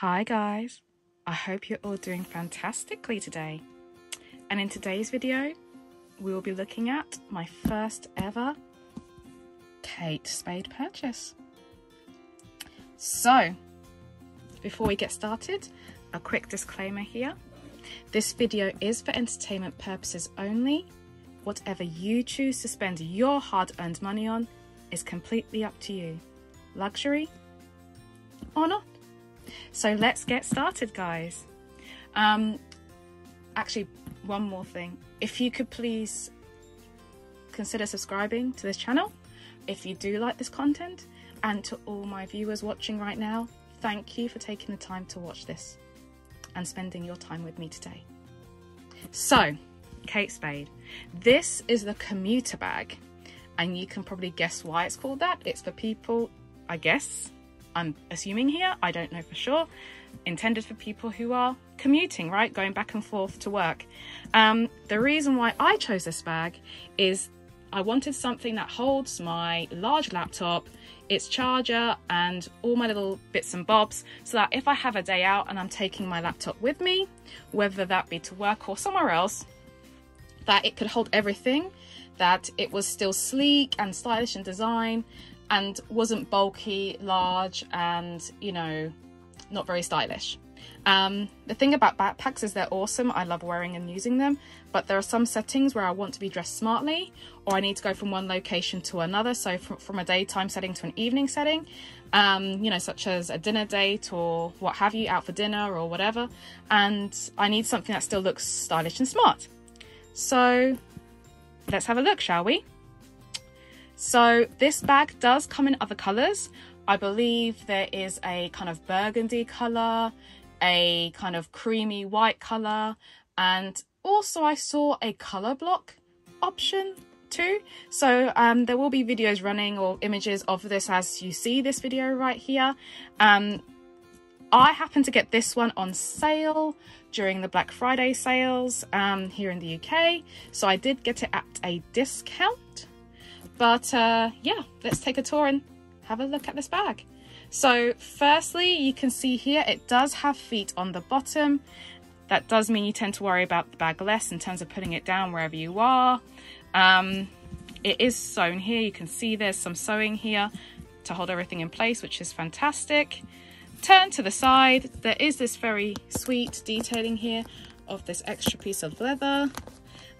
Hi guys, I hope you're all doing fantastically today. And in today's video, we will be looking at my first ever Kate Spade purchase. So, before we get started, a quick disclaimer here. This video is for entertainment purposes only. Whatever you choose to spend your hard-earned money on is completely up to you. Luxury or not? So let's get started, guys. Um, actually, one more thing. If you could please consider subscribing to this channel if you do like this content, and to all my viewers watching right now, thank you for taking the time to watch this and spending your time with me today. So, Kate Spade. This is the commuter bag, and you can probably guess why it's called that. It's for people, I guess, I'm assuming here, I don't know for sure, intended for people who are commuting, right? Going back and forth to work. Um, the reason why I chose this bag is I wanted something that holds my large laptop, its charger, and all my little bits and bobs so that if I have a day out and I'm taking my laptop with me, whether that be to work or somewhere else, that it could hold everything, that it was still sleek and stylish in design, and wasn't bulky, large, and you know, not very stylish. Um, the thing about backpacks is they're awesome. I love wearing and using them, but there are some settings where I want to be dressed smartly or I need to go from one location to another. So from, from a daytime setting to an evening setting, um, you know, such as a dinner date or what have you, out for dinner or whatever. And I need something that still looks stylish and smart. So let's have a look, shall we? So this bag does come in other colours. I believe there is a kind of burgundy colour, a kind of creamy white colour, and also I saw a colour block option too. So um, there will be videos running or images of this as you see this video right here. Um, I happened to get this one on sale during the Black Friday sales um, here in the UK. So I did get it at a discount. But uh, yeah, let's take a tour and have a look at this bag. So firstly, you can see here, it does have feet on the bottom. That does mean you tend to worry about the bag less in terms of putting it down wherever you are. Um, it is sewn here. You can see there's some sewing here to hold everything in place, which is fantastic. Turn to the side. There is this very sweet detailing here of this extra piece of leather.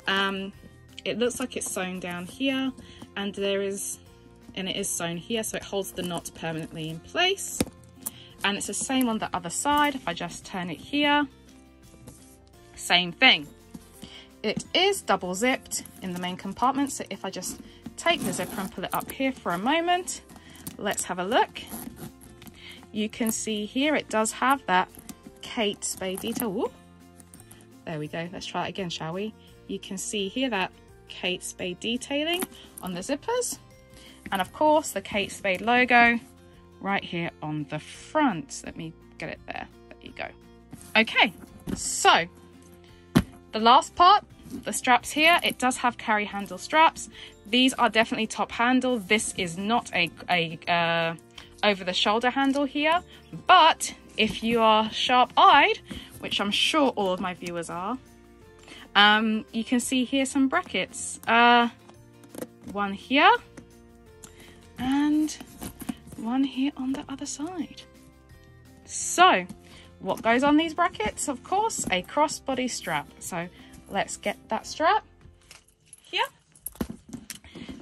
Um, it looks like it's sewn down here and there is and it is sewn here so it holds the knot permanently in place. And it's the same on the other side. If I just turn it here same thing. It is double zipped in the main compartment so if I just take the zipper and pull it up here for a moment let's have a look. You can see here it does have that Kate Spade detail. Ooh. there we go. Let's try it again shall we? You can see here that Kate Spade detailing on the zippers. And of course the Kate Spade logo right here on the front. Let me get it there. There you go. Okay, so the last part, the straps here, it does have carry handle straps. These are definitely top handle. This is not a, a uh, over the shoulder handle here, but if you are sharp eyed, which I'm sure all of my viewers are, um, you can see here some brackets. Uh, one here and one here on the other side. So what goes on these brackets? Of course, a crossbody strap. So let's get that strap here.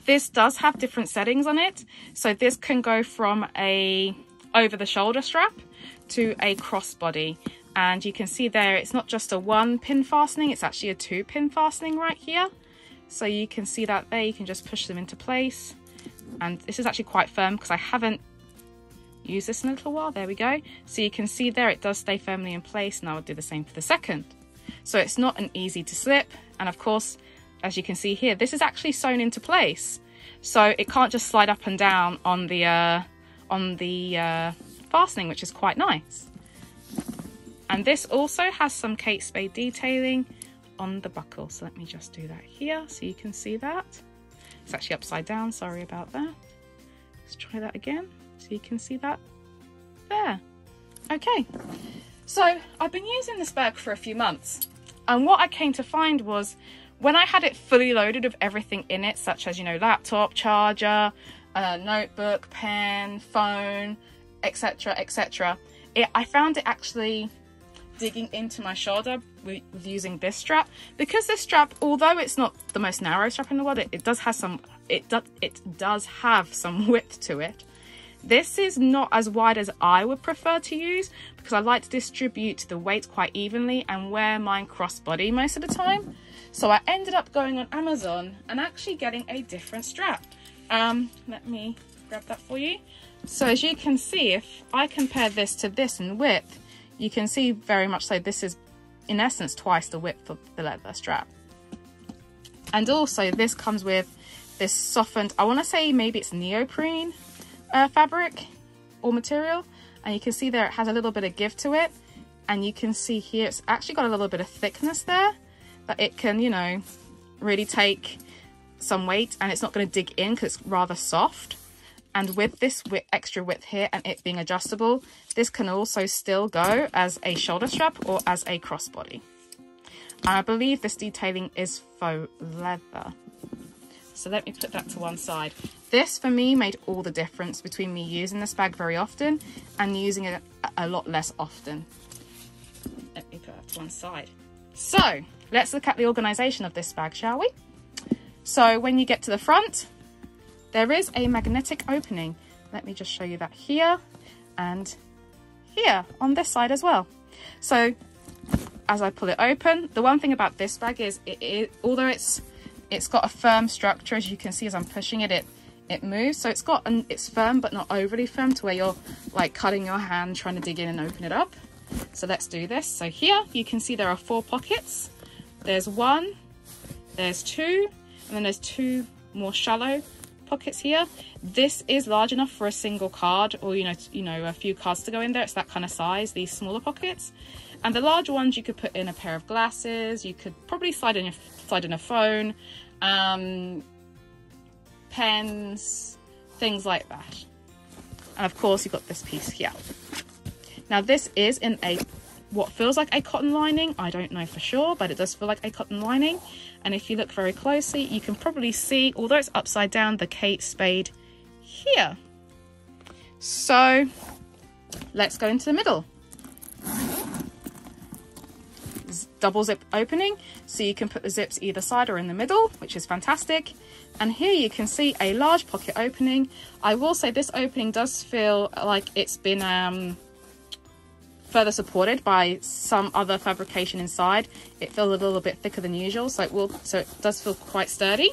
This does have different settings on it. So this can go from a over the shoulder strap to a crossbody and you can see there it's not just a one pin fastening it's actually a two pin fastening right here. So you can see that there you can just push them into place. And this is actually quite firm because I haven't used this in a little while. There we go. So you can see there it does stay firmly in place and I will do the same for the second. So it's not an easy to slip. And of course as you can see here this is actually sewn into place. So it can't just slide up and down on the uh, on the uh, fastening which is quite nice and this also has some Kate Spade detailing on the buckle. So let me just do that here so you can see that. It's actually upside down, sorry about that. Let's try that again so you can see that there. Okay, so I've been using this bag for a few months and what I came to find was when I had it fully loaded with everything in it, such as, you know, laptop, charger, uh, notebook, pen, phone, etc., etc., I found it actually digging into my shoulder with, using this strap because this strap although it's not the most narrow strap in the world it, it does have some it does it does have some width to it this is not as wide as I would prefer to use because I like to distribute the weight quite evenly and wear mine crossbody most of the time. So I ended up going on Amazon and actually getting a different strap. Um, let me grab that for you. So as you can see, if I compare this to this in width, you can see very much so this is in essence twice the width of the leather strap. And also this comes with this softened, I want to say maybe it's neoprene uh, fabric or material. And you can see there it has a little bit of give to it. And you can see here it's actually got a little bit of thickness there that it can you know really take some weight and it's not going to dig in because it's rather soft and with this width, extra width here and it being adjustable this can also still go as a shoulder strap or as a crossbody and I believe this detailing is faux leather so let me put that to one side. This for me made all the difference between me using this bag very often and using it a lot less often. Let me put that to one side. So let's look at the organisation of this bag, shall we? So when you get to the front, there is a magnetic opening. Let me just show you that here and here on this side as well. So as I pull it open, the one thing about this bag is, it, it, although it's it's got a firm structure, as you can see as I'm pushing it, it it moves. So it's got an, it's firm but not overly firm to where you're like cutting your hand trying to dig in and open it up. So let's do this. So here you can see there are four pockets. There's one, there's two, and then there's two more shallow pockets here. This is large enough for a single card or, you know, you know, a few cards to go in there. It's that kind of size, these smaller pockets. And the larger ones you could put in a pair of glasses. You could probably slide in, your, slide in a phone, um, pens, things like that. And of course you've got this piece here. Now this is in a what feels like a cotton lining. I don't know for sure, but it does feel like a cotton lining. And if you look very closely, you can probably see, although it's upside down, the Kate Spade here. So let's go into the middle. double zip opening so you can put the zips either side or in the middle which is fantastic and here you can see a large pocket opening I will say this opening does feel like it's been um, further supported by some other fabrication inside it feels a little bit thicker than usual so it will so it does feel quite sturdy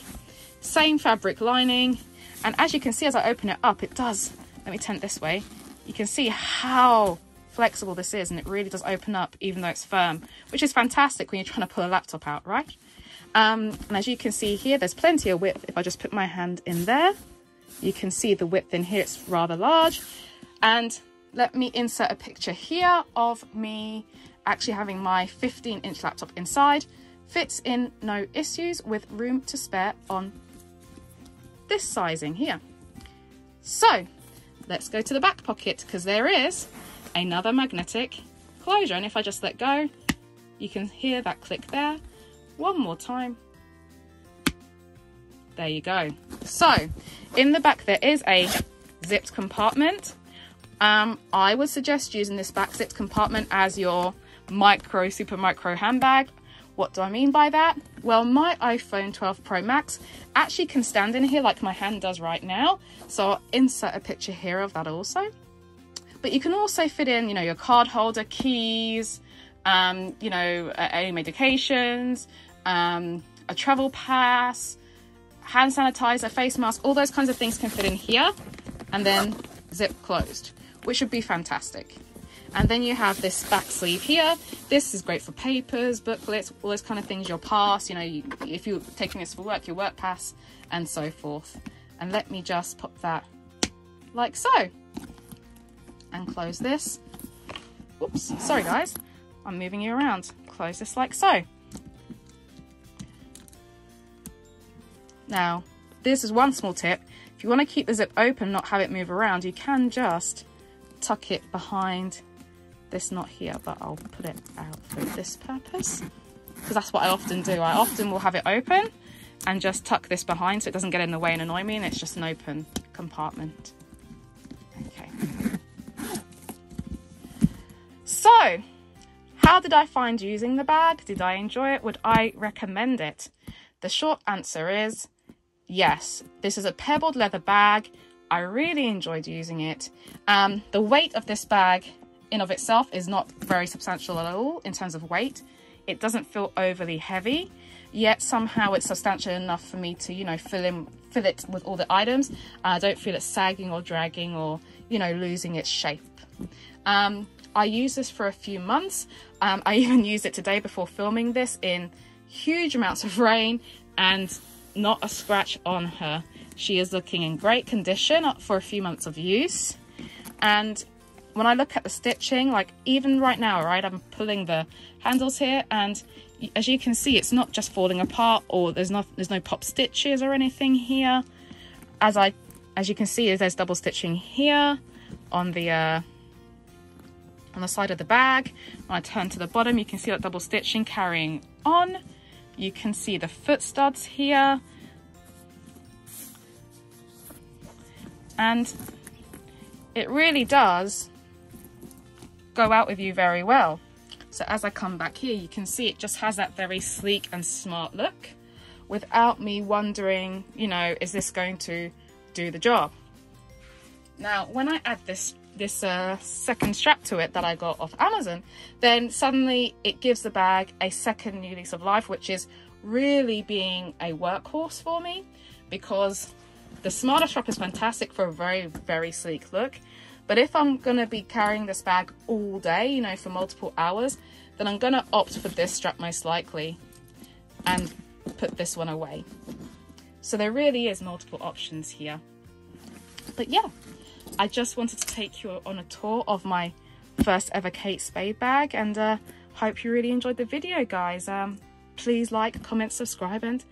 same fabric lining and as you can see as I open it up it does let me turn it this way you can see how flexible this is and it really does open up even though it's firm, which is fantastic when you're trying to pull a laptop out, right? Um, and as you can see here, there's plenty of width. If I just put my hand in there, you can see the width in here, it's rather large. And let me insert a picture here of me actually having my 15 inch laptop inside. Fits in no issues with room to spare on this sizing here. So let's go to the back pocket because there is another magnetic closure. And if I just let go, you can hear that click there. One more time. There you go. So in the back, there is a zipped compartment. Um, I would suggest using this back zipped compartment as your micro, super micro handbag. What do I mean by that? Well, my iPhone 12 Pro Max actually can stand in here like my hand does right now. So I'll insert a picture here of that also. But you can also fit in, you know, your card holder, keys, um, you know, any medications, um, a travel pass, hand sanitizer, face mask, all those kinds of things can fit in here and then zip closed, which would be fantastic. And then you have this back sleeve here. This is great for papers, booklets, all those kind of things, your pass, you know, you, if you're taking this for work, your work pass and so forth. And let me just pop that like so and close this. Oops, sorry guys, I'm moving you around. Close this like so. Now, this is one small tip. If you want to keep the zip open, not have it move around, you can just tuck it behind this knot here, but I'll put it out for this purpose because that's what I often do. I often will have it open and just tuck this behind so it doesn't get in the way and annoy me and it's just an open compartment. Okay. So, how did I find using the bag? Did I enjoy it? Would I recommend it? The short answer is yes. This is a pebbled leather bag. I really enjoyed using it. Um, the weight of this bag in of itself is not very substantial at all in terms of weight. It doesn't feel overly heavy, yet somehow it's substantial enough for me to, you know, fill in, fill it with all the items. I don't feel it sagging or dragging or, you know, losing its shape. Um, I used this for a few months. Um, I even used it today before filming this in huge amounts of rain and not a scratch on her. She is looking in great condition for a few months of use. And when I look at the stitching, like even right now, right, I'm pulling the handles here and as you can see, it's not just falling apart or there's not there's no pop stitches or anything here. As I as you can see, there's double stitching here on the uh, on the side of the bag. When I turn to the bottom, you can see that double stitching carrying on. You can see the foot studs here. And it really does go out with you very well. So as I come back here, you can see it just has that very sleek and smart look without me wondering, you know, is this going to do the job? Now, when I add this this uh, second strap to it that I got off Amazon, then suddenly it gives the bag a second new lease of life, which is really being a workhorse for me because the smarter strap is fantastic for a very, very sleek look. But if I'm going to be carrying this bag all day, you know, for multiple hours, then I'm going to opt for this strap most likely and put this one away. So there really is multiple options here. But yeah, I just wanted to take you on a tour of my first ever Kate Spade bag and uh, hope you really enjoyed the video guys. Um, please like, comment, subscribe and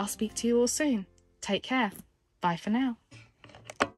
I'll speak to you all soon. Take care. Bye for now.